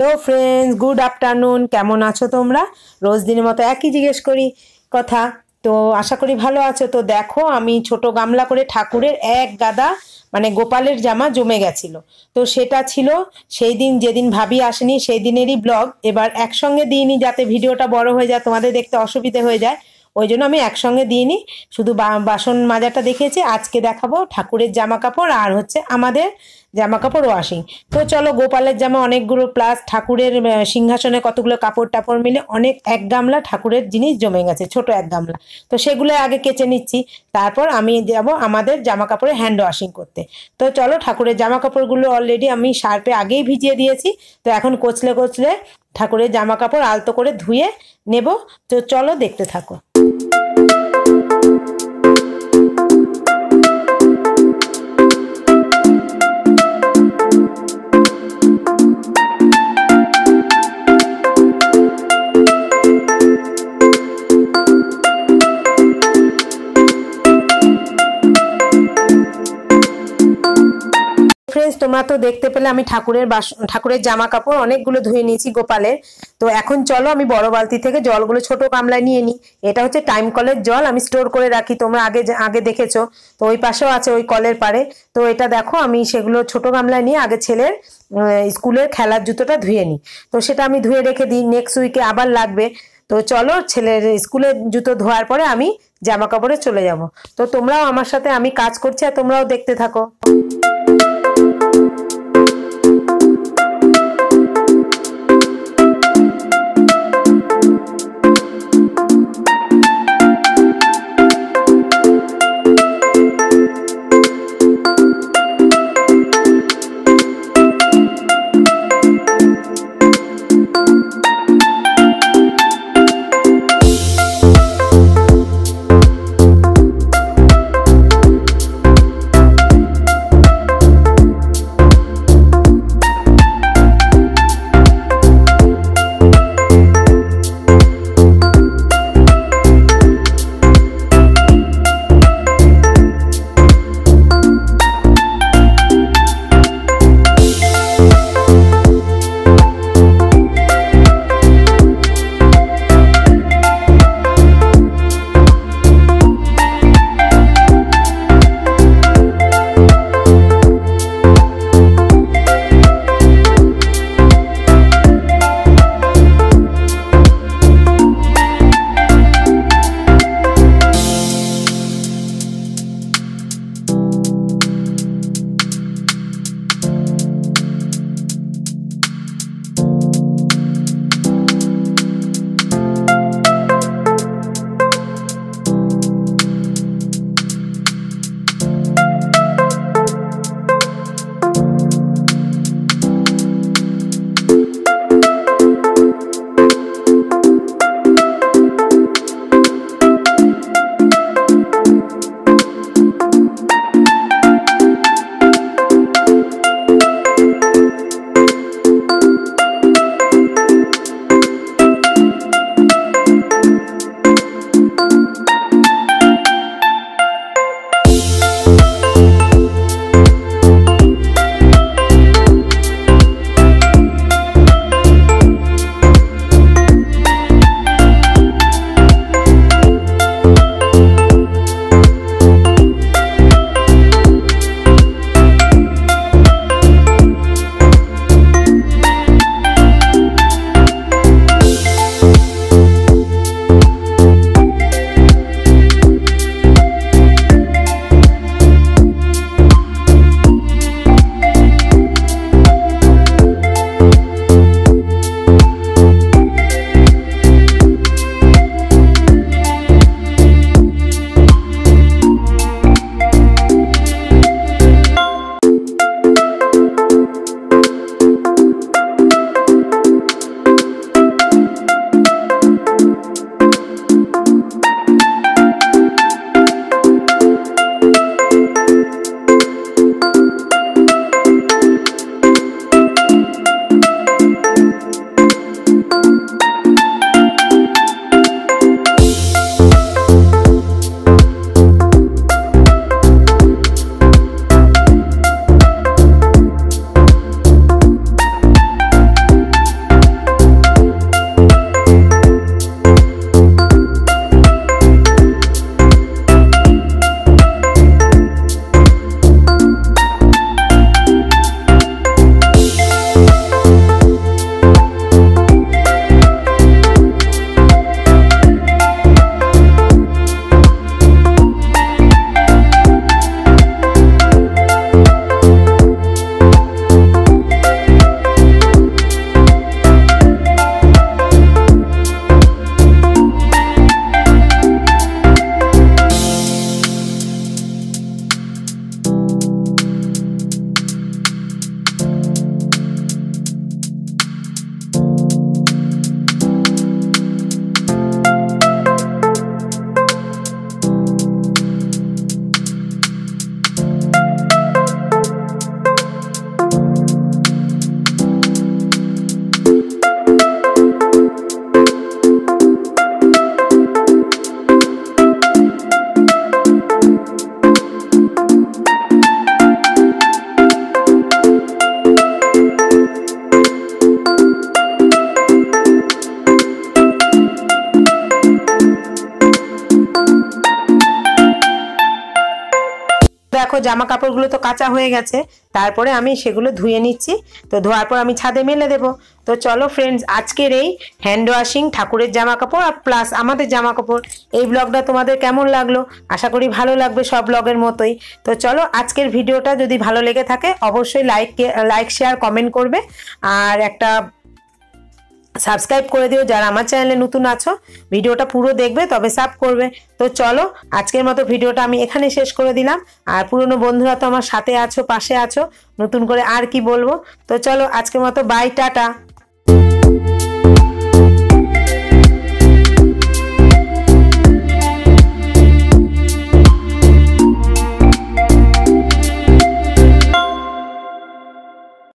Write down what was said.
Hello friends good afternoon কেমন আছো তোমরা? রোজ দিনের মতো একই জিজ্ঞেস করি কথা। তো আশা করি ভালো আছো। তো দেখো, আমি ছোট গামলা করে ঠাকুরের এক গাদা মানে গোপালের জামা জমে গেছিল। তো সেটা ছিল সেই দিন, যেদিন ভাবি আসেনি, সেই দিনেরই ব্লগ। এবার একসঙ্গে দিইনি যাতে ভিডিওটা বড় হয়ে যায়, তোমাদের দেখতে অসুবিধে হয়ে যায়। ওই জন্য আমি একসঙ্গে দিইনি, শুধু বাসন মাজাটা দেখিয়েছি। আজকে দেখাবো ঠাকুরের জামা কাপড় আর হচ্ছে আমাদের জামা কাপড় ওয়াশিং তো চলো গোপালের জামা অনেকগুলো প্লাস ঠাকুরের সিংহাসনে কতগুলো কাপড় টাপড় মিলে অনেক এক গামলা ঠাকুরের জিনিস জমে গেছে, ছোট এক গামলা। তো সেগুলো আগে কেচে নিচ্ছি, তারপর আমি যাব আমাদের জামা কাপড়ে হ্যান্ড ওয়াশিং করতে। তো চলো ঠাকুরের জামা কাপড়গুলো অলরেডি আমি সার্পে আগেই ভিজিয়ে দিয়েছি, তো এখন কচলে কচলে ঠাকুরের জামা কাপড় আলতো করে ধুয়ে নেব। তো চলো দেখতে থাকো। ফ্রেন্ডস তোমরা তো দেখতে পেলে আমি ঠাকুরের ঠাকুরের জামা কাপড় অনেকগুলো ধুয়ে নিয়েছি গোপালের। তো এখন চলো আমি বড় বালতি থেকে জলগুলো ছোট গামলায় নিয়ে নিই। এটা হচ্ছে টাইম কলের জল, আমি স্টোর করে রাখি। তোমরা আগে আগে দেখেছ। তো ওই পাশেও আছে ওই কলের পারে তো এটা দেখো, আমি সেগুলো ছোট গামলায় নিয়ে আগে ছেলের স্কুলের খেলার জুতোটা ধুয়ে নিই। তো সেটা আমি ধুয়ে রেখে দিই। নেক্সট উইকে আবার লাগবে। তো চলো ছেলের স্কুলের জুতো ধোয়ার পরে আমি জামা কাপড়ে চলে যাব। তো তোমরাও আমার সাথে আমি কাজ করছি আর তোমরাও দেখতে থাকো। দেখো জামা কাপড়গুলো তো কাঁচা হয়ে গেছে, তারপরে আমি সেগুলো ধুয়ে নিচ্ছি। তো ধোয়ার পর আমি ছাদে মেলে দেবো। তো চলো ফ্রেন্ডস আজকের এই হ্যান্ড ওয়াশিং ঠাকুরের জামা কাপড় আর প্লাস আমাদের জামা কাপড় এই ব্লগটা তোমাদের কেমন লাগল? আশা করি ভালো লাগবে সব ব্লগের মতোই। তো চলো আজকের ভিডিওটা যদি ভালো লেগে থাকে, অবশ্যই লাইক লাইক শেয়ার কমেন্ট করবে। আর একটা সাবস্ক্রাইব করে দিও। যারা আমার চ্যানেলে নতুন আছো, ভিডিওটা পুরো দেখবে, তবে সাব করবে। তো চলো, আজকের মতো ভিডিওটা আমি এখানে শেষ করে দিলাম। আর পুরনো বন্ধুরা তো আমার সাথে আছো, পাশে আছো, নতুন করে আর কি বলব? তো চলো, আজকের মতো বাই টাটা।